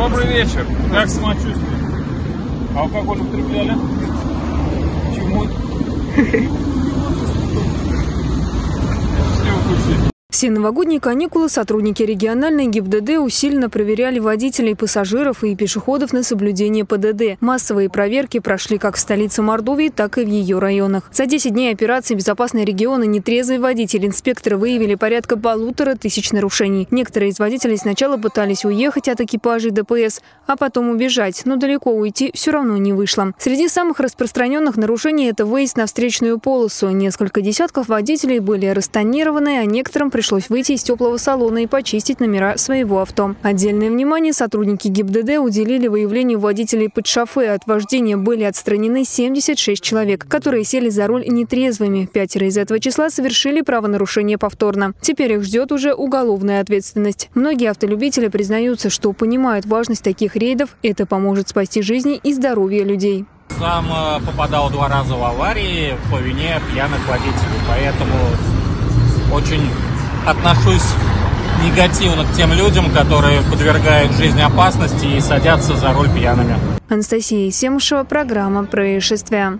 Добрый вечер. Как самочувствие? Алкоголь употребляли? Все новогодние каникулы сотрудники региональной ГИБДД усиленно проверяли водителей, пассажиров и пешеходов на соблюдение ПДД. Массовые проверки прошли как в столице Мордовии, так и в ее районах. За 10 дней операции «Безопасные регионы» нетрезвый водитель инспекторы выявили порядка полутора тысяч нарушений. Некоторые из водителей сначала пытались уехать от экипажей ДПС, а потом убежать, но далеко уйти все равно не вышло. Среди самых распространенных нарушений это выезд на встречную полосу. Несколько десятков водителей были расстанированы, а некоторым пришлось выйти из теплого салона и почистить номера своего авто. Отдельное внимание сотрудники ГИБДД уделили выявлению водителей под шофе. От вождения были отстранены 76 человек, которые сели за руль нетрезвыми. Пятеро из этого числа совершили правонарушение повторно. Теперь их ждет уже уголовная ответственность. Многие автолюбители признаются, что понимают важность таких рейдов. Это поможет спасти жизни и здоровье людей. Сам э, попадал два раза в аварии по вине пьяных водителей, поэтому очень отношусь негативно к тем людям, которые подвергают жизни опасности и садятся за руль пьяными. Анастасия Семушева, программа «Происшествия».